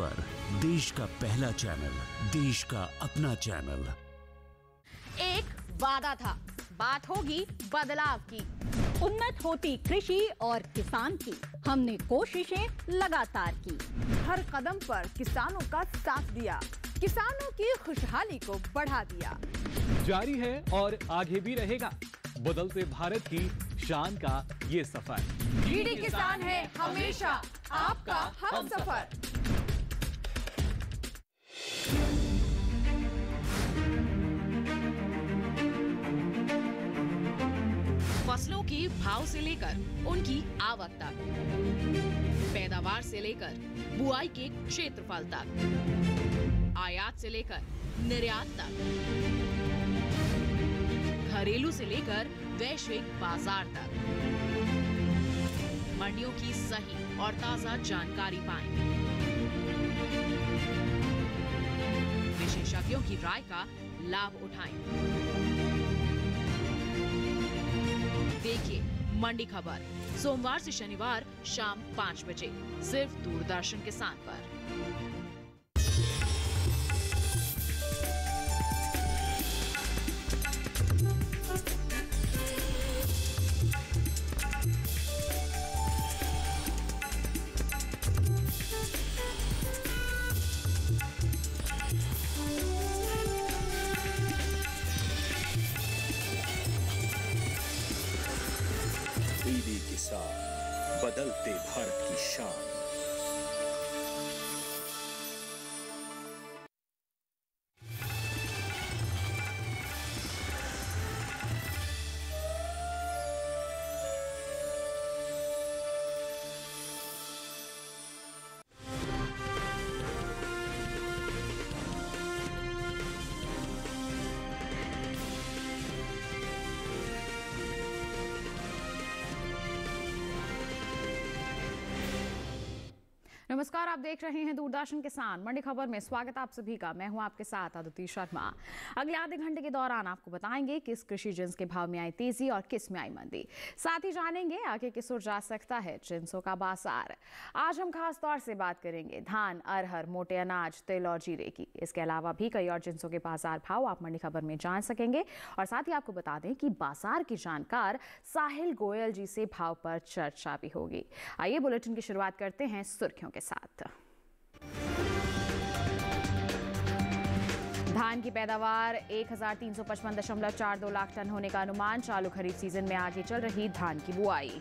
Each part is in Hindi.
पर देश का पहला चैनल देश का अपना चैनल। एक वादा था बात होगी बदलाव की। उन्नत होती कृषि और किसान की। हमने कोशिशें लगातार की। हर कदम पर किसानों का साथ दिया किसानों की खुशहाली को बढ़ा दिया। जारी है और आगे भी रहेगा। बदलते भारत की शान का ये सफ़र। डीडी किसान है हमेशा आपका हम सफ़र। की भाव से लेकर उनकी आवक तक पैदावार से लेकर बुआई के क्षेत्रफल तक, आयात से लेकर निर्यात तक, घरेलू से लेकर वैश्विक बाज़ार तक। मंडियों की सही और ताज़ा जानकारी पाएँ। विशेषज्ञों की राय का लाभ उठाएँ। देखिए मंडी खबर। सोमवार से शनिवार शाम पाँच बजे सिर्फ़ दूरदर्शन के साथ पर। नमस्कार, आप देख रहे हैं दूरदर्शन किसान। मंडी खबर में स्वागत आप सभी का। मैं हूँ आपके साथ अदिति शर्मा। अगले आधे घंटे के दौरान आपको बताएँगे किस कृषि जिन्स के भाव में आई तेज़ी और किसमें आई मंदी। साथ ही जानेंगे आगे किस ओर जा सकता है जिन्सों का बाज़ार। आज हम खास तौर से बात करेंगे धान, अरहर, मोटे अनाज, तिल और जीरे की। इसके अलावा भी कई और जिन्सों के बाज़ार भाव आप मंडी खबर में जान सकेंगे। और साथ ही आपको बता दें कि बाज़ार की जानकार साहिल गोयल जी से भाव पर चर्चा भी होगी। आइए बुलेटिन की शुरुआत करते हैं सुर्खियों के साथ। धान की पैदावार 1355.42 लाख टन होने का अनुमान, चालू खरीफ सीज़न में आगे चल रही धान की बुआई।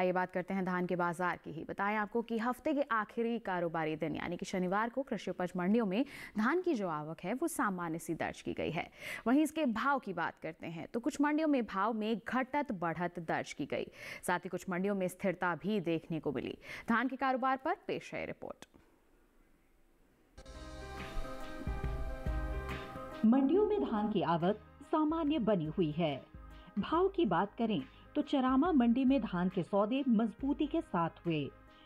आइए बात करते हैं धान के बाज़ार की ही। बताएँ आपको कि हफ़्ते के आखिरी कारोबारी दिन, यानी कि शनिवार को कृषि उपज मंडियों में धान की जो आवक है, वो सामान्य सी दर्ज की गई है। वहीं इसके भाव की बात करते हैं तो कुछ मंडियों में भाव में घटत बढ़त दर्ज की गई। साथ ही कुछ मंडियों में स्थिरता भी देखने को मिली। धान के कारोबार पर पेश है रिपोर्ट। मंडियों में धान की आवक सामान्य बनी हुई है। भाव की बात करें तो चरामा मंडी में धान के सौदे मजबूती के साथ हुए।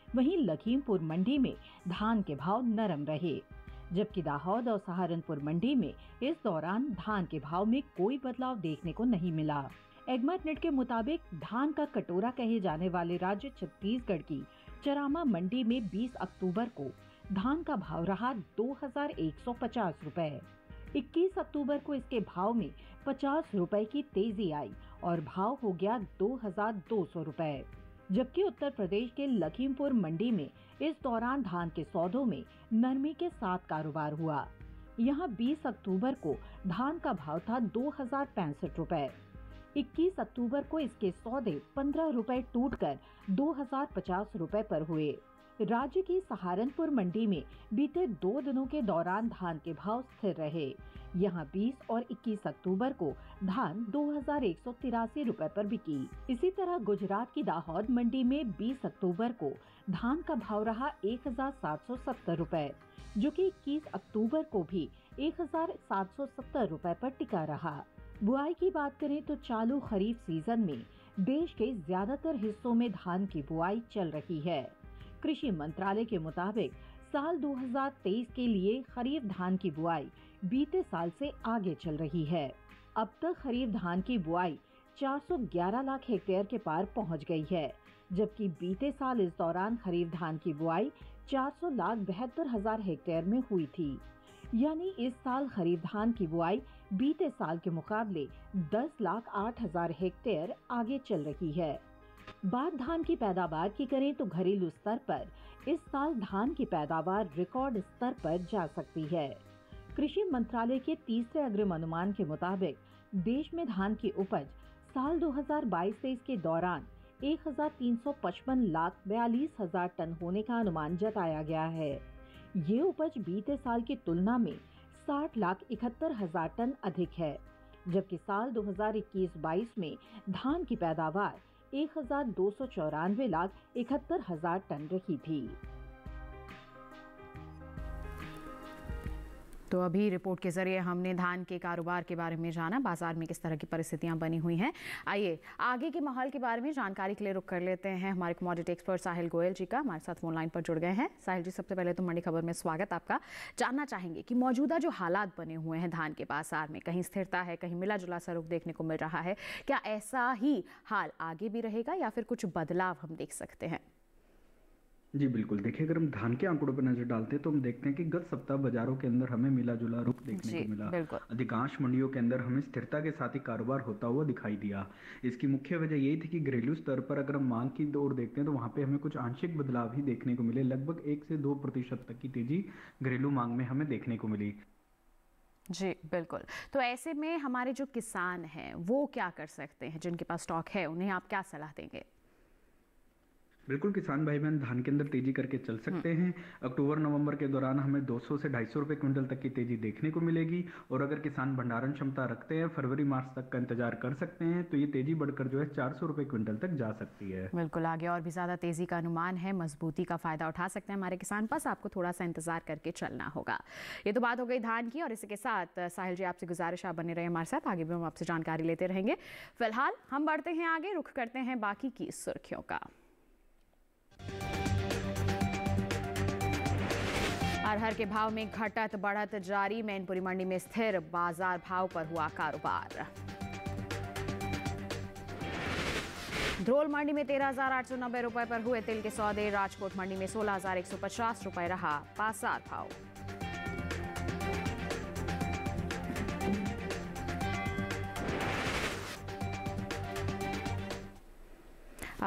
वहीं लखीमपुर मंडी में धान के भाव नरम रहे, जबकि दाहोद और सहारनपुर मंडी में इस दौरान धान के भाव में कोई बदलाव देखने को नहीं मिला। एगमट नेट के मुताबिक धान का कटोरा कहे जाने वाले राज्य छत्तीसगढ़ की चरामा मंडी में 20 अक्टूबर को धान का भाव रहा दो हज़ार एक सौ पचास रूपए। इक्कीस अक्टूबर को इसके भाव में पचास रूपए की तेज़ी आई और भाव हो गया दो हज़ार दो सौ रूपए। जबकि उत्तर प्रदेश के लखीमपुर मंडी में इस दौरान धान के सौदों में नरमी के साथ कारोबार हुआ। यहाँ 20 अक्टूबर को धान का भाव था दो हज़ार पैंसठ रूपए। इक्कीस अक्टूबर को इसके सौदे पंद्रह रूपए टूट कर दो हज़ार पचास रूपए पर हुए। राज्य की सहारनपुर मंडी में बीते दो दिनों के दौरान धान के भाव स्थिर रहे। यहाँ 20 और 21 अक्टूबर को धान दो हज़ार एक पर बिकी। इसी तरह गुजरात की दाहोद मंडी में 20 अक्टूबर को धान का भाव रहा एक हज़ार जो कि 21 अक्टूबर को भी एक हज़ार रूपए पर टिका रहा। बुआई की बात करें तो चालू खरीफ सीज़न में देश के ज़्यादातर हिस्सों में धान की बुआई चल रही है। कृषि मंत्रालय के मुताबिक साल 2023 के लिए खरीफ धान की बुआई बीते साल से आगे चल रही है। अब तक खरीफ धान की बुआई 411 लाख हेक्टेयर के पार पहुँच गई है, जबकि बीते साल इस दौरान खरीफ धान की बुआई 400 लाख बहत्तर हज़ार हेक्टेयर में हुई थी। यानी इस साल खरीफ धान की बुआई बीते साल के मुकाबले 10 लाख आठ हज़ार हेक्टेयर आगे चल रही है। बात धान की पैदावार की करें तो घरेलू स्तर पर इस साल धान की पैदावार रिकॉर्ड स्तर पर जा सकती है। कृषि मंत्रालय के तीसरे अग्रिम अनुमान के मुताबिक देश में धान की उपज साल 2022-23 के दौरान 1,355 लाख बयालीस हज़ार टन होने का अनुमान जताया गया है। ये उपज बीते साल की तुलना में 60 लाख इकहत्तर हज़ार टन अधिक है जबकि साल 2021-22 में धान की पैदावार एक हज़ार दो सौ चौरानवे लाख इकहत्तर हज़ार टन रही थी। तो अभी रिपोर्ट के ज़रिए हमने धान के कारोबार के बारे में जाना, बाज़ार में किस तरह की परिस्थितियाँ बनी हुई हैं। आइए, आगे के माहौल के बारे में जानकारी के लिए रुक कर लेते हैं हमारे कमोडिटी एक्सपर्ट साहिल गोयल जी का। हमारे साथ फ़ोन लाइन पर जुड़ गए हैं। साहिल जी, सबसे पहले तो मंडी खबर में स्वागत आपका। जानना चाहेंगे कि मौजूदा जो हालात बने हुए हैं धान के बाज़ार में, कहीं स्थिरता है, कहीं मिला जुला सा रुख देखने को मिल रहा है, क्या ऐसा ही हाल आगे भी रहेगा या फिर कुछ बदलाव हम देख सकते हैं? जी बिल्कुल। देखिए अगर हम धान के आंकड़ों पर नज़र डालते हैं तो हम देखते हैं कि गत सप्ताह बाजारों के अंदर हमें मिला जुला रुख देखने को मिला। अधिकांश मंडियों के अंदर हमें स्थिरता के साथ ही कारोबार होता हुआ दिखाई दिया। इसकी मुख्य वजह यही थी कि घरेलू स्तर पर अगर हम मांग की दौड़ देखते हैं तो वहाँ पे हमें कुछ आंशिक बदलाव ही देखने को मिले। लगभग एक से दो प्रतिशत तक की तेज़ी घरेलू मांग में हमें देखने को मिली। जी बिल्कुल। तो ऐसे में हमारे जो किसान हैं वो क्या कर सकते हैं? जिनके पास स्टॉक है उन्हें आप क्या सलाह देंगे? बिल्कुल किसान भाई बहन धान के अंदर तेज़ी करके चल सकते हैं। अक्टूबर नवंबर के दौरान हमें 200 से 250 रुपए क्विंटल तक की तेज़ी देखने को मिलेगी और अगर किसान भंडारण क्षमता रखते हैं फरवरी मार्च तक का इंतज़ार कर सकते हैं तो ये तेज़ी बढ़कर जो है 400 रुपए क्विंटल तक जा सकती है। बिल्कुल आगे और भी ज़्यादा तेज़ी का अनुमान है मजबूती का फ़ायदा उठा सकते हैं हमारे किसान बस आपको थोड़ा सा इंतज़ार करके चलना होगा। ये तो बात हो गई धान की और इसी के साथ साहिल जी आपसे गुजारिश आप बने रहे हमारे साथ आगे भी हम आपसे जानकारी लेते रहेंगे। फ़िलहाल हम बढ़ते हैं आगे रुख करते हैं बाकी की सुर्खियों का। अरहर के भाव में घटत, बढ़त जारी, मैनपुरी मंडी में स्थिर, बाज़ार भाव पर हुआ कारोबार। ध्रोल मंडी में तेरह हज़ार आठ सौ नब्बे रुपए पर हुए तिल के सौदे, राजकोट मंडी में सोलह हज़ार एक सौ पचास रुपए रहा बाज़ार भाव।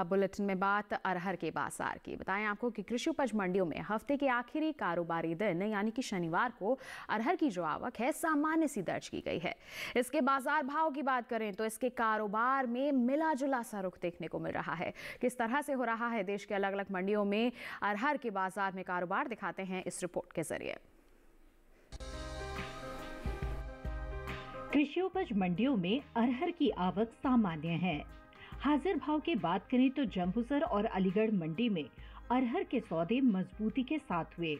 बुलेटिन में बात अरहर के बाज़ार की। बताएँ आपको कि कृषि उपज मंडियों में हफ़्ते के आखिरी कारोबारी दिन, यानी कि शनिवार को अरहर की जो आवक है, सामान्य सी दर्ज की गई है। इसके बाज़ार भाव की बात करें तो इसके कारोबार में मिला जुला सा रुख देखने को मिल रहा है। किस तरह से हो रहा है, देश के अलग अलग मंडियों में अरहर के बाज़ार में कारोबार दिखाते हैं इस रिपोर्ट के ज़रिए। कृषि उपज मंडियों में अरहर की आवक सामान्य है। हाजिर भाव की बात करें तो जम्बूसर और अलीगढ़ मंडी में अरहर के सौदे मजबूती के साथ हुए,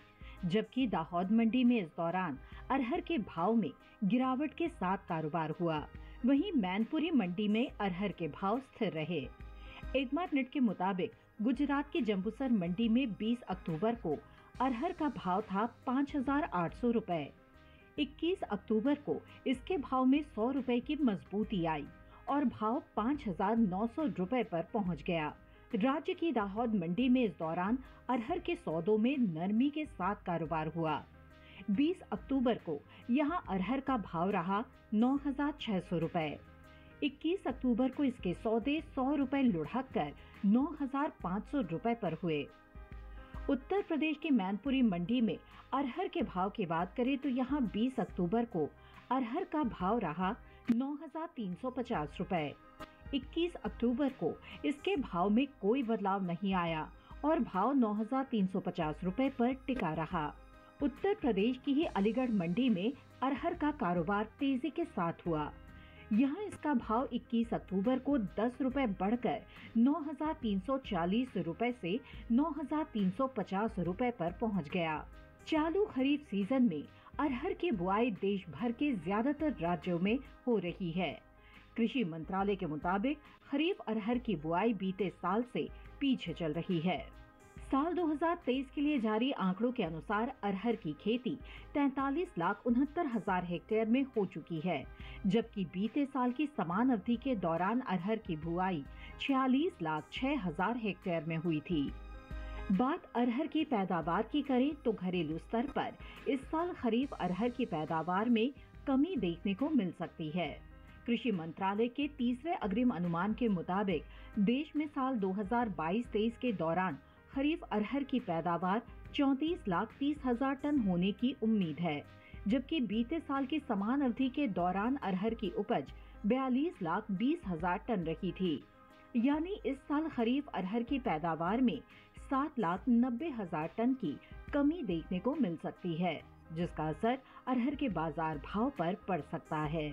जबकि दाहोद मंडी में इस दौरान अरहर के भाव में गिरावट के साथ कारोबार हुआ। वहीं मैनपुरी मंडी में अरहर के भाव स्थिर रहे। एकमार नेट के मुताबिक गुजरात की जम्बूसर मंडी में 20 अक्टूबर को अरहर का भाव था पाँच हज़ार आठ सौ रूपए। इक्कीस अक्टूबर को इसके भाव में सौ रूपए की मजबूती आई। और भाव पाँच हज़ार नौ सौ रूपए पर पहुँच गया। राज्य की दाहोद मंडी में इस दौरान अरहर के सौदों में नरमी के साथ कारोबार हुआ। 20 अक्टूबर को यहाँ अरहर का भाव रहा नौ हज़ार छह सौ रूपए। इक्कीस अक्टूबर को इसके सौदे सौ रूपए लुढ़क कर नौ हज़ार पाँच सौ रूपए पर हुए। उत्तर प्रदेश की मैनपुरी मंडी में अरहर के भाव की बात करें तो यहाँ 20 अक्टूबर को अरहर का भाव रहा नौ हज़ार तीन सौ पचास रूपए। इक्कीस अक्टूबर को इसके भाव में कोई बदलाव नहीं आया और भाव नौ हज़ार तीन सौ पचास रूपए पर टिका रहा। उत्तर प्रदेश की ही अलीगढ़ मंडी में अरहर का कारोबार तेज़ी के साथ हुआ। यहाँ इसका भाव 21 अक्टूबर को दस रुपए बढ़कर नौ हज़ार तीन सौ चालीस रूपए से नौ हज़ार तीन सौ पचास रूपए पर पहुँच गया। चालू खरीफ सीज़न में अरहर की बुआई देश भर के ज़्यादातर राज्यों में हो रही है। कृषि मंत्रालय के मुताबिक, खरीफ अरहर की बुआई बीते साल से पीछे चल रही है। साल 2023 के लिए जारी आंकड़ों के अनुसार अरहर की खेती तैतालीस लाख उनहत्तर हज़ार हेक्टेयर में हो चुकी है, जबकि बीते साल की समान अवधि के दौरान अरहर की बुआई छियालीस लाख छह हज़ार हेक्टेयर में हुई थी। बात अरहर की पैदावार की करें तो घरेलू स्तर पर इस साल खरीफ अरहर की पैदावार में कमी देखने को मिल सकती है। कृषि मंत्रालय के तीसरे अग्रिम अनुमान के मुताबिक देश में साल 2022-23 के दौरान खरीफ अरहर की पैदावार 34 लाख तीस हज़ार टन होने की उम्मीद है, जबकि बीते साल की समान अवधि के दौरान अरहर की उपज 42 लाख बीस हज़ार टन रही थी। यानी इस साल खरीफ अरहर की पैदावार में सात लाख नब्बे हज़ार टन की कमी देखने को मिल सकती है, जिसका असर अरहर के बाज़ार भाव पर पड़ सकता है।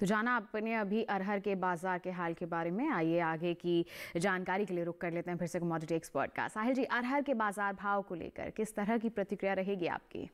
तो जाना आपने अभी अरहर के बाज़ार के हाल के बारे में। आइए आगे की जानकारी के लिए रुक कर लेते हैं फिर से कमोडिटी एक्सपर्ट का। साहिल जी, अरहर के बाज़ार भाव को लेकर किस तरह की प्रतिक्रिया रहेगी आपकी?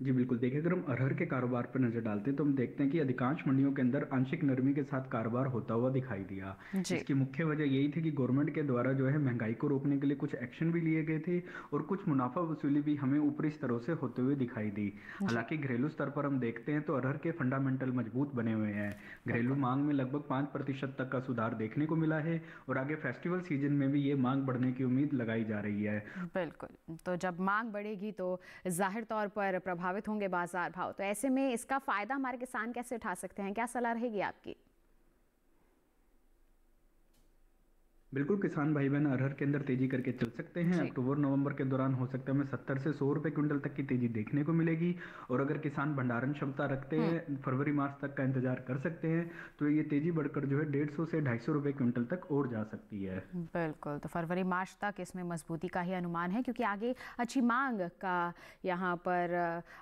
जी बिल्कुल। देखिए अगर हम अरहर के कारोबार पर नज़र डालते हैं तो हम देखते हैं कि अधिकांश मंडियों के अंदर आंशिक नरमी के साथ कारोबार होता हुआ दिखाई दिया। इसकी मुख्य वजह यही थी कि गवर्नमेंट के द्वारा जो है महँगाई को रोकने के लिए कुछ एक्शन भी लिए गए थे और कुछ मुनाफा वसूली भी हमें ऊपरी स्तरों से होते हुए दिखाई दी। हालाँकि घरेलू स्तर पर हम देखते हैं तो अरहर के फंडामेंटल मज़बूत बने हुए हैं। घरेलू मांग में लगभग पाँच प्रतिशत तक का सुधार देखने को मिला है और आगे फेस्टिवल सीज़न में भी ये मांग बढ़ने की उम्मीद लगाई जा रही है। बिल्कुल। तो जब मांग बढ़ेगी तो ज़ाहिर तौर पर प्रभावित होंगे बाज़ार भाव। तो ऐसे में इसका फ़ायदा हमारे किसान कैसे उठा सकते हैं? क्या सलाह रहेगी आपकी? बिल्कुल किसान भाई बहन अरहर के अंदर तेज़ी करके चल सकते हैं। अक्टूबर नवंबर के दौरान हो सकता है हमें सत्तर से सौ रुपए क्विंटल तक की तेज़ी देखने को मिलेगी। और अगर किसान भंडारण क्षमता रखते हैं फरवरी मार्च तक का इंतज़ार कर सकते हैं तो ये तेज़ी बढ़कर जो है डेढ़ सौ से ढाई सौ रुपए क्विंटल तक और जा सकती है। बिल्कुल तो फरवरी मार्च तक इसमें मजबूती का ही अनुमान है क्योंकि आगे अच्छी मांग का यहाँ पर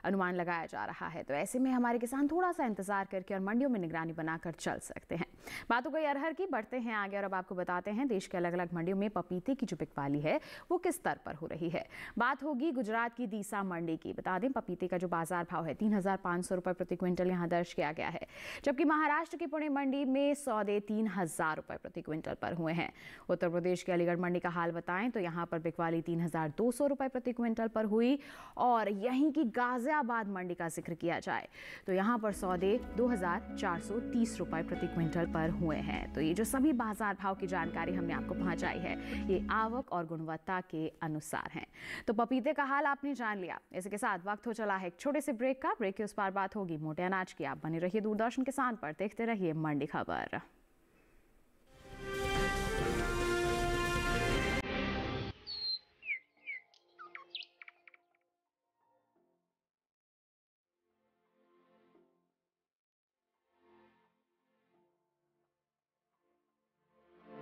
अनुमान लगाया जा रहा है। तो ऐसे में हमारे किसान थोड़ा सा इंतज़ार करके और मंडियों में निगरानी बनाकर चल सकते हैं। बात हो गई अरहर की बढ़ते हैं आगे और अब आपको बताते हैं देश के अलग अलग मंडियों में पपीते की जो बिकवाली है, वो किस स्तर पर हो रही है? बात होगी गुजरात की दीसा मंडी की। बता दें, पपीते का जो बाज़ार भाव है, तीन हज़ार सौ प्रति क्विंटल यहाँ दर्ज किया गया है, जबकि महाराष्ट्र की पुणे मंडी में सौदे तीन हज़ार प्रति क्विंटल पर हुए हैं। उत्तर प्रदेश की अलीगढ़ मंडी का हाल बताएँ तो यहाँ पर बिकवाली तीन हज़ार दो सौ प्रति क्विंटल पर हुई और यहीं की गाजियाबाद मंडी का ज़िक्र किया जाए तो यहाँ पर सौदे दो हज़ार चार सौ तीस रुपये प्रति क्विंटल पर हुए हैं। तो ये जो सभी बाज़ार भाव की जानकारी हमने आपको पहुंचाई है। ये आवक और गुणवत्ता के अनुसार हैं। तो पपीते का हाल आपने जान लिया। इसी के साथ वक्त हो चला है एक छोटे से ब्रेक का। ब्रेक के उस पार बात होगी। मोटे अनाज की आप बने रहिए दूरदर्शन किसान पर। देखते रहिए मंडी खबर।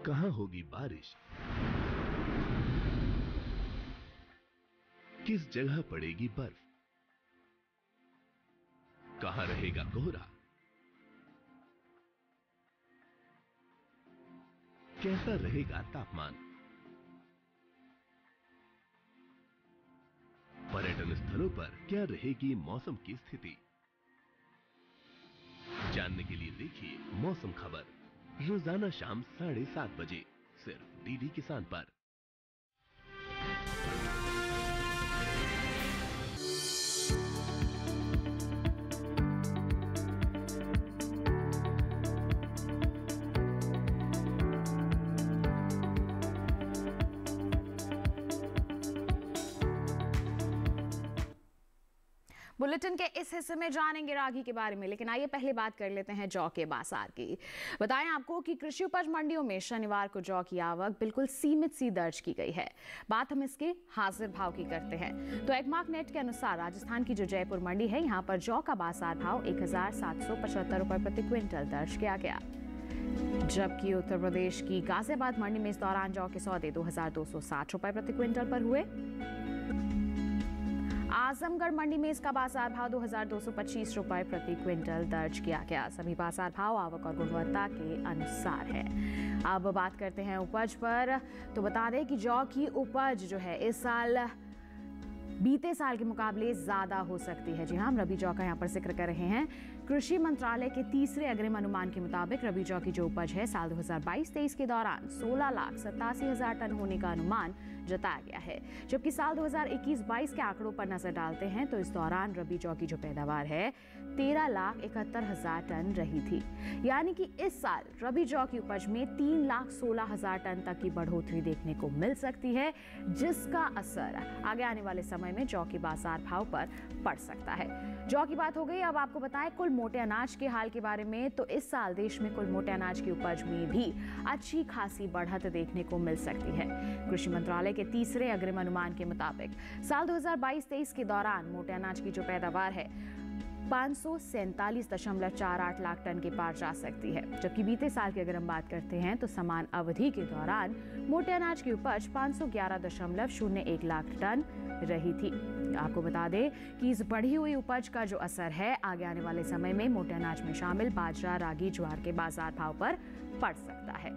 कहाँ होगी बारिश? किस जगह पड़ेगी बर्फ़? कहाँ रहेगा कोहरा? कैसा रहेगा तापमान? पर्यटन स्थलों पर क्या रहेगी मौसम की स्थिति? जानने के लिए देखिए मौसम खबर। रोज़ाना शाम साढ़े सात बजे सिर्फ़ डीडी किसान पर। बुलेटिन के इस हिस्से में जानेंगे रागी के बारे में, लेकिन आइए पहले बात कर लेते हैं जौ के बाज़ार की। बताएँ आपको कि कृषि उपज मंडियों में शनिवार को जौ की आवक बिल्कुल सीमित सी दर्ज की गई है। बात हम इसके हाजिर भाव की करते हैं। तो एगमार्क नेट के अनुसार राजस्थान की जो जयपुर मंडी है, यहाँ पर जौ का बाज़ार भाव एक हज़ार सात सौ पचहत्तर रुपए प्रति क्विंटल दर्ज किया गया। जबकि उत्तर प्रदेश की गाजियाबाद मंडी में इस दौरान जौ के सौदे दो हज़ार दो सौ साठ रुपए प्रति क्विंटल पर हुए। आजमगढ़ मंडी में इसका बाज़ार भाव दो हज़ार दो सौ पच्चीस रुपए प्रति क्विंटल दर्ज किया गया। सभी बाज़ार भाव, आवक और गुणवत्ता के अनुसार है। अब बात करते हैं उपज पर। तो बता दें कि जौ की उपज जो है, इस साल, बीते साल के मुकाबले ज़्यादा हो सकती है। जी हाँ हम रबी जौ का यहाँ पर ज़िक्र कर रहे हैं। कृषि मंत्रालय के तीसरे अग्रिम अनुमान के मुताबिक रबी जौ की जो उपज है साल 2022-23 के दौरान 16 लाख सतासी हज़ार टन होने का अनुमान जताया गया है। जबकि साल 2021-22 के आंकड़ों पर नज़र डालते हैं तो इस दौरान रबी जौ की जो पैदावार है तेरह लाख इकहत्तर हज़ार टन रही थी। यानी कि इस साल रबी जौ की उपज में तीन लाख सोलह हज़ार टन तक की बढ़ोतरी देखने को मिल सकती है, जिसका असर आगे आने वाले समय में जौ के बाज़ार भाव पर पड़ सकता है। जौ की बात हो गई, अब आपको बताएँ कुल मोटे अनाज के हाल के बारे में। तो इस साल देश में कुल मोटे अनाज की उपज में भी अच्छी खासी बढ़त देखने को मिल सकती है। कृषि मंत्रालय के तीसरे अग्रिम अनुमान के मुताबिक साल 2022-23 के दौरान मोटे अनाज की जो पैदावार है पाँच लाख टन के पार जा सकती है। जबकि बीते साल की अगर हम बात करते हैं तो समान अवधि के दौरान मोटे अनाज की उपज 511.01 लाख टन रही थी। आपको बता दें कि इस बढ़ी हुई उपज का जो असर है, आगे आने वाले समय में मोटे अनाज में शामिल बाजरा, रागी, ज्वार के बाज़ार भाव पर पड़ सकता है।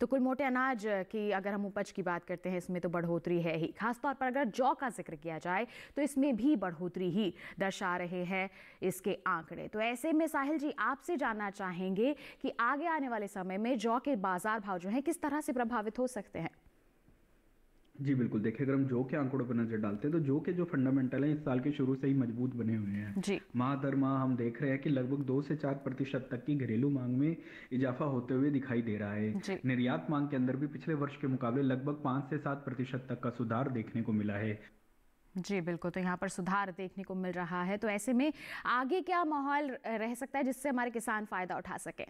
तो कुल मोटे अनाज की अगर हम उपज की बात करते हैं, इसमें तो बढ़ोतरी है ही। खासतौर पर अगर जौ का ज़िक्र किया जाए तो इसमें भी बढ़ोतरी ही दर्शा रहे हैं इसके आंकड़े। तो ऐसे में साहिल जी, आपसे जानना चाहेंगे कि आगे आने वाले समय में जौ के बाज़ार भाव जो है, किस तरह से प्रभावित हो सकते हैं? जी बिल्कुल। देखिए अगर हम जो के आंकड़ों पर नज़र डालते हैं तो जो के जो फंडामेंटल हैं इस साल के शुरू से ही मज़बूत बने हुए हैं। जी। माह दर माह हम देख रहे हैं कि लगभग दो से चार प्रतिशत तक की घरेलू मांग में इजाफा होते हुए दिखाई दे रहा है। निर्यात मांग के अंदर भी पिछले वर्ष के मुकाबले लगभग पाँच से सात प्रतिशत तक का सुधार देखने को मिला है। जी बिल्कुल। तो यहाँ पर सुधार देखने को मिल रहा है। तो ऐसे में आगे क्या माहौल रह सकता है जिससे हमारे किसान फ़ायदा उठा सके?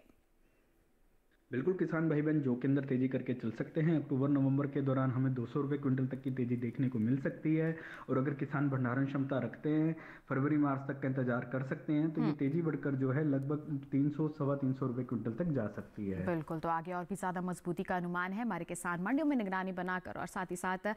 बिल्कुल किसान भाई बहन जो के अंदर तेज़ी करके चल सकते हैं अक्टूबर नवंबर के दौरान हमें दो सौ रुपये क्विंटल तक की तेज़ी देखने को मिल सकती है। और अगर किसान भंडारण क्षमता रखते हैं फरवरी मार्च तक का इंतज़ार कर सकते हैं तो ये तेज़ी बढ़कर जो है लगभग तीन सौ सवा तीन सौ रुपये क्विंटल तक जा सकती है। बिल्कुल तो आगे और भी ज़्यादा मजबूती का अनुमान है। हमारे किसान मंडियों में निगरानी बनाकर और साथ ही साथ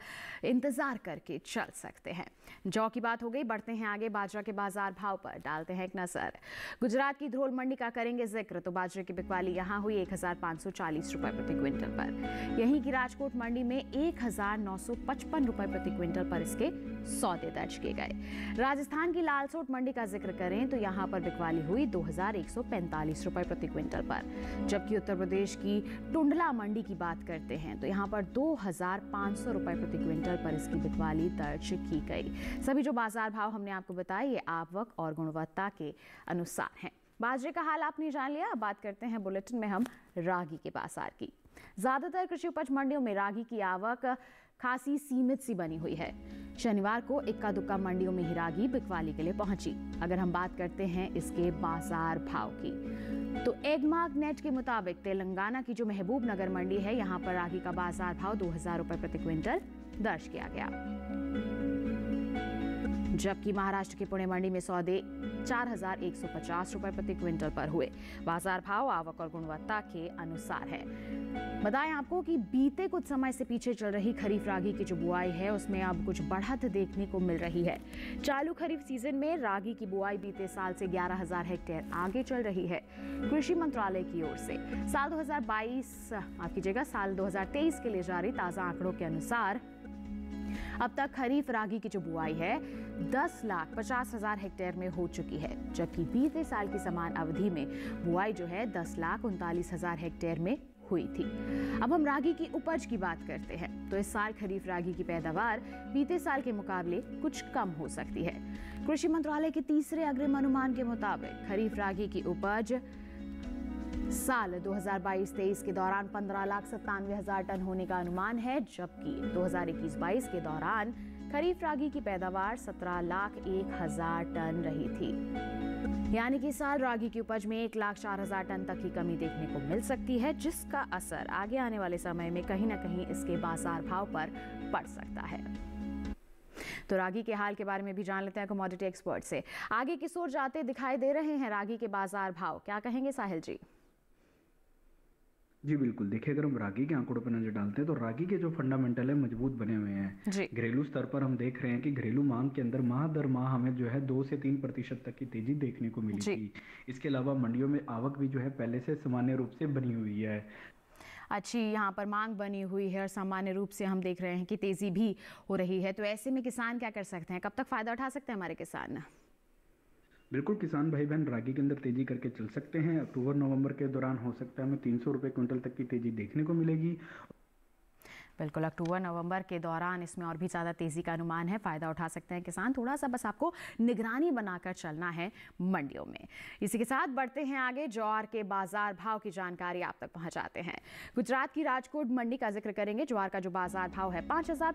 इंतज़ार करके चल सकते हैं। जौ की बात हो गई बढ़ते हैं आगे। बाजरा के बाज़ार भाव पर डालते हैं एक नज़र। गुजरात की ध्रोल मंडी का करेंगे ज़िक्र तो बाजरे की बिकवाली यहाँ हुई एक हज़ार पाँच सौ चालीस रुपए प्रति क्विंटल पर। यहीं की राजकोट मंडी में एक हज़ार नौ सौ पचपन रुपए प्रति क्विंटल पर इसके सौदे दर्ज किए गए। राजस्थान की लालसोट मंडी का ज़िक्र करें तो यहाँ पर बिकवाली हुई दो हज़ार एक सौ पैंतालीस रुपए प्रति क्विंटल पर। जबकि उत्तर प्रदेश की टुंडला मंडी की बात करते हैं तो यहाँ पर दो हज़ार पाँच सौ रुपए प्रति क्विंटल पर इसकी बिकवाली दर्ज की गई। सभी जो बाज़ार भाव हमने आपको बताए, ये आवक और गुणवत्ता के अनुसार हैं। बाजरे का हाल आपने जान लिया। बात करते हैं बुलेटिन में हम रागी के बाज़ार की। ज़्यादातर कृषि उपज मंडियों में रागी की आवक खासी सीमित सी बनी हुई है। शनिवार को इक्का दुक्का मंडियों में ही रागी बिकवाली के लिए पहुँची। अगर हम बात करते हैं इसके बाज़ार भाव की तो एगमार्क नेट के मुताबिक तेलंगाना की जो महबूब नगर मंडी है, यहाँ पर रागी का बाज़ार भाव दो हज़ार रुपए प्रति क्विंटल दर्ज किया गया। जबकि महाराष्ट्र के पुणे मंडी में सौदे चार हज़ार एक सौ पचास रुपए प्रति क्विंटल पर हुए। बाज़ार भाव, आवक और गुणवत्ता के अनुसार है। बताएँ आपको कि बीते कुछ समय से पीछे चल रही खरीफ रागी की जो बुआई है, उसमें अब कुछ बढ़त देखने को मिल रही है। चालू खरीफ सीज़न में रागी की बुआई बीते साल से ग्यारह हज़ार हेक्टेयर आगे चल रही है, कृषि मंत्रालय की ओर से। साल 2022 माफ़ कीजिएगा, साल 2023 के लिए जारी ताज़ा आंकड़ों के अनुसार अब तक खरीफ रागी की जो बुआई है 10 लाख पचास हज़ार हेक्टेयर में हो चुकी है, जबकि बीते साल की समान अवधि में बुआई जो है 10 लाख उनतालीस हज़ार हेक्टेयर में हुई थी। अब हम रागी की उपज की बात करते हैं तो इस साल खरीफ रागी की पैदावार बीते साल के मुकाबले कुछ कम हो सकती है। कृषि मंत्रालय के तीसरे अग्रिम अनुमान के मुताबिक, खरीफ रागी की उपज साल 2022-23 के दौरान पंद्रह लाख सत्तानवे हज़ार टन होने का अनुमान है, जबकि 2021-22 के दौरान खरीफ रागी की पैदावार सत्रह लाख एक हज़ार टन रही थी। यानी कि साल रागी की उपज में एक लाख चार हज़ार टन तक की कमी देखने को मिल सकती है, जिसका असर आगे आने वाले समय में कहीं ना कहीं इसके बाज़ार भाव पर पड़ सकता है। तो रागी के हाल के बारे में भी जान लेते हैं कमोडिटी एक्सपर्ट से। आगे किस ओर जाते दिखाई दे रहे हैं रागी के बाज़ार भाव। क्या कहेंगे साहिल जी? जी बिल्कुल। देखिए अगर हम रागी के आंकड़ों पर नज़र डालते हैं तो रागी के जो फंडामेंटल है मज़बूत बने हुए हैं। घरेलू स्तर पर हम देख रहे हैं कि घरेलू मांग के अंदर माह दर माह हमें जो है दो से तीन प्रतिशत तक की तेज़ी देखने को मिली थी। इसके अलावा मंडियों में आवक भी जो है पहले से सामान्य रूप से बनी हुई है। अच्छी यहाँ पर मांग बनी हुई है और सामान्य रूप से हम देख रहे हैं कि तेज़ी भी हो रही है। तो ऐसे में किसान क्या कर सकते हैं? कब तक फ़ायदा उठा सकते हैं हमारे किसान? बिल्कुल किसान भाई बहन रागी के अंदर तेज़ी करके चल सकते हैं। अक्टूबर, नवंबर के दौरान हो सकता है हमें तीन सौ रुपये क्विंटल तक की तेज़ी देखने को मिलेगी। बिल्कुल, अक्टूबर, नवंबर के दौरान इसमें और भी ज़्यादा तेज़ी का अनुमान है। फ़ायदा उठा सकते हैं किसान। थोड़ा सा बस आपको निगरानी बनाकर चलना है मंडियों में। इसी के साथ बढ़ते हैं आगे। ज्वार के बाज़ार भाव की जानकारी आप तक पहुंचाते हैं। गुजरात की राजकोट मंडी का ज़िक्र करेंगे। ज्वार का जो बाज़ार भाव है, पाँच हज़ार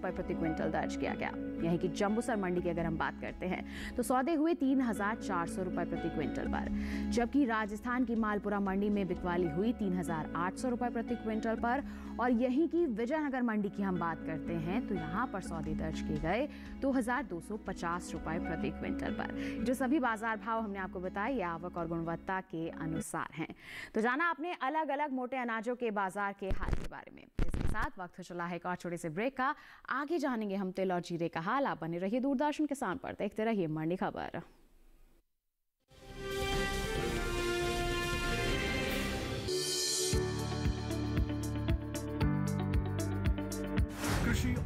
प्रति क्विंटल दर्ज किया गया। यहीं की जम्बूसर मंडी की अगर हम बात करते हैं तो सौदे हुए तीन हज़ार चार सौ रुपये प्रति क्विंटल पर। जबकि राजस्थान की मालपुरा मंडी में बिकवाली हुई तीन हज़ार आठ सौ रुपये प्रति क्विंटल पर और यहीं की विजयनगर मंडी की हम बात करते हैं तो यहाँ पर सौदे दर्ज किए गए दो हज़ार दो सौ पचास रुपए प्रति क्विंटल पर, जो सभी बाज़ार भाव हमने आपको बताए, ये आवक और गुणवत्ता के अनुसार हैं। तो जाना आपने अलग अलग मोटे अनाजों के बाज़ार के हाल के बारे में। इसके साथ वक्त चला है एक और छोटे से ब्रेक का। आगे जानेंगे हम तिल और जीरे का हाल। आप बने रहिए दूरदर्शन किसान पर, देखते रहिए मंडी खबर।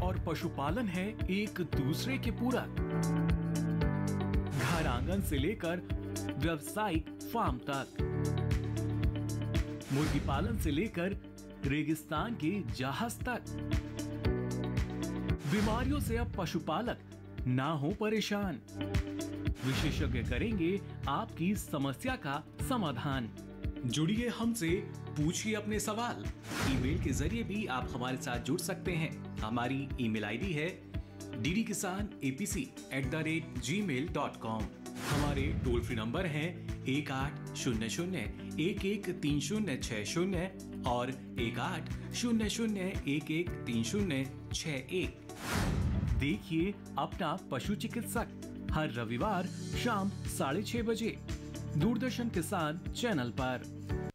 और पशुपालन है एक दूसरे के पूरक। घर आँगन से लेकर व्यावसायिक फार्म तक। मुर्गी पालन से लेकर रेगिस्तान के जहाज़ तक। बीमारियों से अब पशुपालक ना हो परेशान। विशेषज्ञ करेंगे आपकी समस्या का समाधान। जुड़िए हमसे, पूछिए अपने सवाल। ईमेल के ज़रिए भी आप हमारे साथ जुड़ सकते हैं। हमारी ईमेल आईडी है D D Kisan APC at the rate Gmail dot com हमारे टोल फ्री नंबर हैं एक आठ शून्य शून्य, एक एक तीन शून्य छः शून्य और एक आठ शून्य शून्य, एक एक तीन शून्य छः एक। देखिए अपना पशु चिकित्सक हर रविवार शाम साढ़े छह बजे। दूरदर्शन किसान चैनल पर।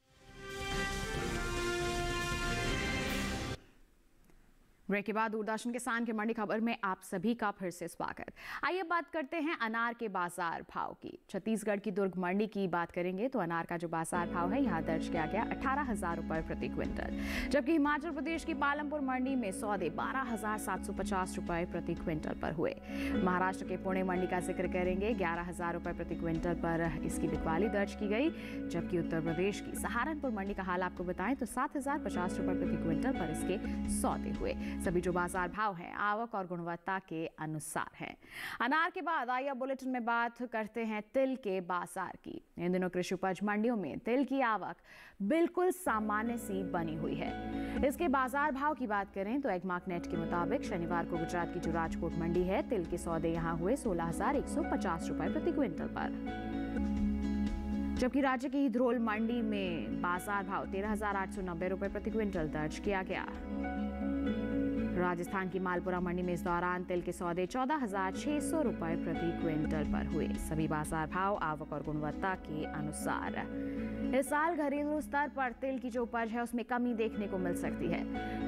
ब्रेक के बाद दूरदर्शन किसान के मंडी खबर में आप सभी का फिर से स्वागत। आइए बात करते हैं अनार के बाज़ार भाव की। छत्तीसगढ़ की दुर्ग मंडी की बात करेंगे तो अनार का जो बाज़ार भाव है, यहाँ दर्ज किया गया अठारह हज़ार रुपए प्रति क्विंटल। जबकि हिमाचल प्रदेश की पालमपुर मंडी में सौदे बारह हज़ार सात सौ पचास रुपए प्रति क्विंटल पर हुए। महाराष्ट्र के पुणे मंडी का ज़िक्र करेंगे, ग्यारह हज़ार रुपए प्रति क्विंटल पर इसकी बिकवाली दर्ज की गई। जबकि उत्तर प्रदेश की सहारनपुर मंडी का हाल आपको बताएँ तो सात हज़ार पचास रुपए प्रति क्विंटल पर इसके सौदे हुए। सभी जो बाज़ार भाव हैं, आवक और गुणवत्ता के अनुसार हैं। अनार के बाद आइए बुलेटिन में बात करते हैं तिल के बाज़ार की। इन दिनों कृषि उपज मंडियों में तिल की आवक बिल्कुल सामान्य सी बनी हुई है। इसके बाज़ार भाव की बात करें तो एगमार्क नेट के मुताबिक शनिवार को गुजरात की जो राजकोट मंडी है, तिल के सौदे यहाँ हुए सोलह रुपए प्रति क्विंटल पर। जबकि राज्य की हिधरोल मंडी में बाज़ार भाव तेरह रुपए प्रति क्विंटल दर्ज किया गया। राजस्थान की मालपुरा मंडी में इस दौरान तिल के सौदे चौदह हज़ार छह सौ रूपए प्रति क्विंटल पर हुए। सभी बाज़ार भाव, आवक और गुणवत्ता के अनुसार। इस साल घरेलू स्तर पर तिल की जो उपज है, उसमें कमी देखने को मिल सकती है।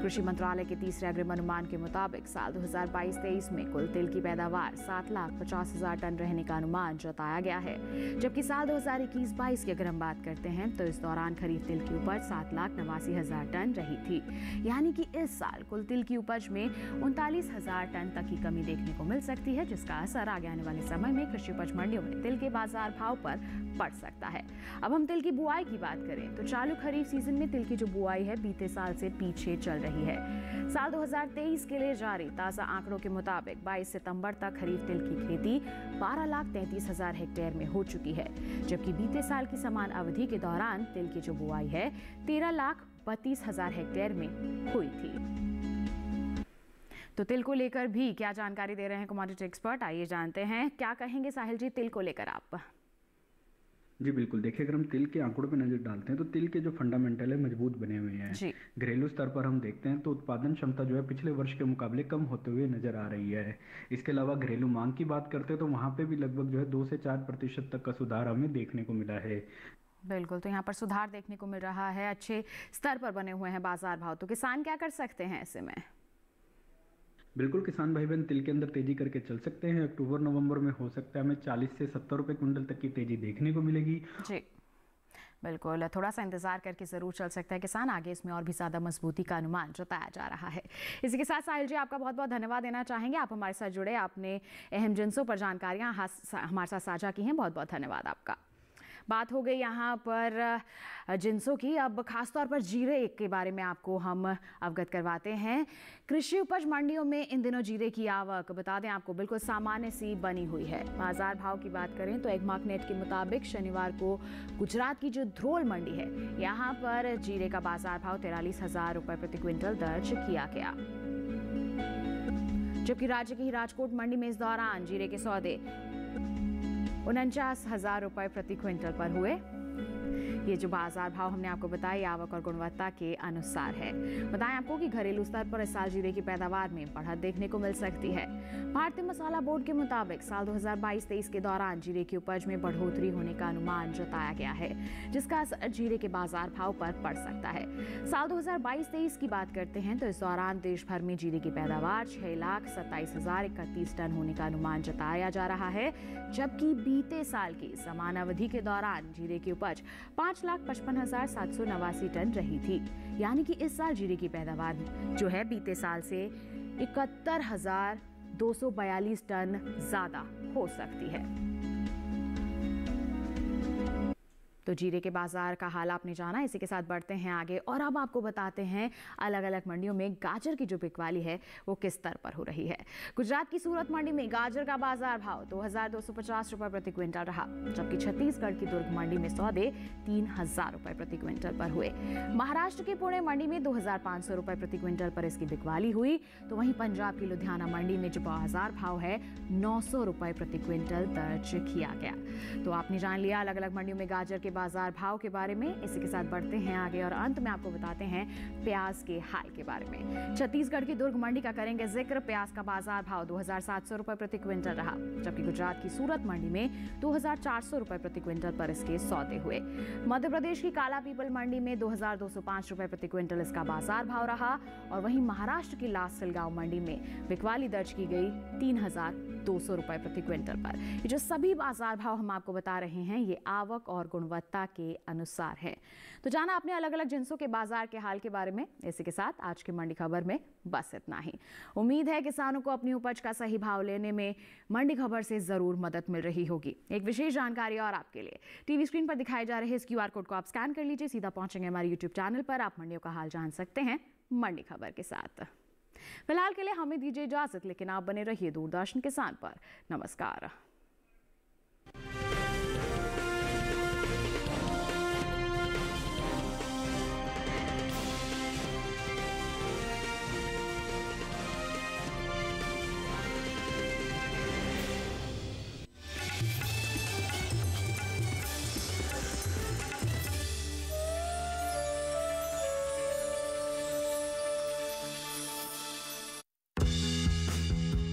कृषि मंत्रालय के तीसरे अग्रिम अनुमान के मुताबिक, साल 2022-23 में कुल तिल की पैदावार सात लाख पचास हज़ार टन रहने का अनुमान जताया गया है। जबकि साल 2021-22 की अगर हम बात करते हैं तो इस दौरान खरीफ तिल की उपज सात लाख नवासी हज़ार टन रही थी। यानी कि इस साल कुल तिल की उपज में उनतालीस हज़ार टन तक की कमी देखने को मिल सकती है, जिसका असर आगे आने वाले समय में कृषि उपज मंडियों में तिल के बाज़ार भाव पर पड़ सकता है। अब हम तिल की बुआई की बात करें तो चालू खरीफ सीज़न में तिल की जो बुआई है बीते साल से पीछे चल रही है। साल 2023 के लिए जारी ताज़ा आंकड़ों के मुताबिक 22 सितंबर तक खरीफ तिल की खेती बारह लाख तैंतीस हज़ार हेक्टेयर में हो चुकी है, जबकि बीते साल की समान अवधि के दौरान तिल की जो बुआई है तेरह लाख बत्तीस हज़ार हेक्टेयर में हुई थी। तो तिल को लेकर भी क्या जानकारी दे रहे हैं कमोडिटी एक्सपर्ट आइए जानते हैं, क्या कहेंगे साहिल जी, तिल को लेकर आप? जी बिल्कुल। देखिए अगर हम तिल के आंकड़ों पर नज़र डालते हैं तो तिल के जो फंडामेंटल है मज़बूत बने हुए हैं। घरेलू स्तर पर हम देखते हैं तो उत्पादन क्षमता जो है पिछले वर्ष के मुकाबले कम होते हुए नज़र आ रही है। इसके अलावा घरेलू मांग की बात करते हैं तो वहाँ पे भी लगभग जो है दो से चार प्रतिशत तक का सुधार हमें देखने को मिला है। बिल्कुल तो यहाँ पर सुधार देखने को मिल रहा है। अच्छे स्तर पर बने हुए हैं बाज़ार भाव। तो किसान क्या कर सकते हैं ऐसे में? बिल्कुल किसान भाई बहन तिल के अंदर तेज़ी करके चल सकते हैं। अक्टूबर, नवंबर में हो सकता है हमें 40 से 70 रुपए क्विंटल तक की तेज़ी देखने को मिलेगी। जी। बिल्कुल थोड़ा सा इंतज़ार करके ज़रूर चल सकता है किसान। आगे इसमें और भी ज़्यादा मजबूती का अनुमान जताया जा रहा है। इसी के साथ साहिल जी, आपका बहुत बहुत धन्यवाद देना चाहेंगे। आप हमारे साथ जुड़े, आपने अहम जिनसों पर जानकारियाँ हमारे साथ साझा की हैं। बहुत बहुत धन्यवाद आपका। बात हो गई यहाँ पर जिनसों की। अब खासतौर पर जीरे के बारे में आपको हम अवगत करवाते हैं। कृषि उपज मंडियों में इन दिनों जीरे की आवक, बता दें आपको, बिल्कुल सामान्य सी बनी हुई है। बाज़ार भाव की बात करें तो एगमार्क नेट के मुताबिक शनिवार को गुजरात की जो ध्रोल मंडी है, यहाँ पर जीरे का बाज़ार भाव तिरालीस हज़ार रुपए प्रति क्विंटल दर्ज किया गया। जबकि राज्य की राजकोट मंडी में इस दौरान जीरे के सौदे उनचास हज़ार रुपए प्रति क्विंटल पर हुए। ये जो बाज़ार भाव हमने आपको बताया आवक और गुणवत्ता के अनुसार है। बताएँ आपको कि घरेलू स्तर पर इस साल जीरे की पैदावार में बढ़त देखने को मिल सकती है। भारतीय मसाला बोर्ड के मुताबिक साल 2022-23 के दौरान जीरे की उपज में बढ़ोतरी होने का अनुमान जताया गया है, जिसका असर जीरे के बाज़ार भाव पर पड़ सकता है। साल 2022-23 की बात करते हैं तो इस दौरान देश भर में जीरे की पैदावार छह लाख सत्ताईस हज़ार इकतीस टन होने का अनुमान जताया जा रहा है, जबकि बीते साल की समान अवधि के दौरान जीरे की उपज पाँच लाख पचपन हज़ार सात सौ नवासी टन रही थी। यानी कि इस साल जीरे की पैदावार जो है बीते साल से इकहत्तर हज़ार दो सौ बयालीस टन ज़्यादा हो सकती है। तो जीरे के बाज़ार का हाल आपने जाना, इसी के साथ बढ़ते हैं आगे। और अब आपको बताते हैं अलग अलग मंडियों में गाजर की जो बिकवाली है, वो किस स्तर पर हो रही है। गुजरात की सूरत मंडी में गाजर का बाज़ार भाव दो हज़ार दो सौ पचास रुपए प्रति क्विंटल रहा, जबकि छत्तीसगढ़ की दुर्ग मंडी में सौदे तीन हज़ार रुपए प्रति क्विंटल पर हुए। महाराष्ट्र की पुणे मंडी में दो हज़ार पाँच सौ प्रति क्विंटल पर इसकी बिकवाली हुई तो वहीं पंजाब की लुधियाना मंडी में जो बाज़ार भाव है, नौ सौ रुपए प्रति क्विंटल दर्ज किया गया। तो आपने जान लिया अलग अलग मंडियों में गाजर के बाज़ार भाव के बारे में इसी के साथ बढ़ते हैं आगे और अंत में आपको बताते हैं प्याज के हाल के बारे में। छत्तीसगढ़ की दुर्ग मंडी का करेंगे ज़िक्र, प्याज का बाज़ार भाव दो रुपए प्रति क्विंटल रहा, जबकि गुजरात की सूरत मंडी में दो रुपए प्रति क्विंटल पर इसके सौदे हुए। मध्य प्रदेश की काला पीपल मंडी में दो रुपए प्रति क्विंटल इसका बाज़ार भाव रहा और वहीं महाराष्ट्र की लासलगांव मंडी में बिकवाली दर्ज की गई तीन हज़ार दो सौ रुपए प्रति क्विंटल पर। ये जो सभी बाज़ार भाव हम आपको बता रहे हैं, ये आवक और गुणवत्ता के अनुसार है। तो जाना आपने अलग अलग जिनसों के बाज़ार के हाल के बारे में। इसी के साथ आज की मंडी खबर में बस इतना ही। उम्मीद है किसानों को अपनी उपज का सही भाव लेने में मंडी खबर से ज़रूर मदद मिल रही होगी। एक विशेष जानकारी और आपके लिए। टीवी स्क्रीन पर दिखाए जा रहे इस क्यूआर कोड को आप स्कैन कर लीजिए। सीधा पहुँचेंगे हमारे यूट्यूब चैनल पर। आप मंडियों का हाल जान सकते हैं मंडी खबर के साथ। फ़िलहाल के लिए हमें दीजिए इजाज़त, लेकिन आप बने रहिए दूरदर्शन किसान पर। नमस्कार।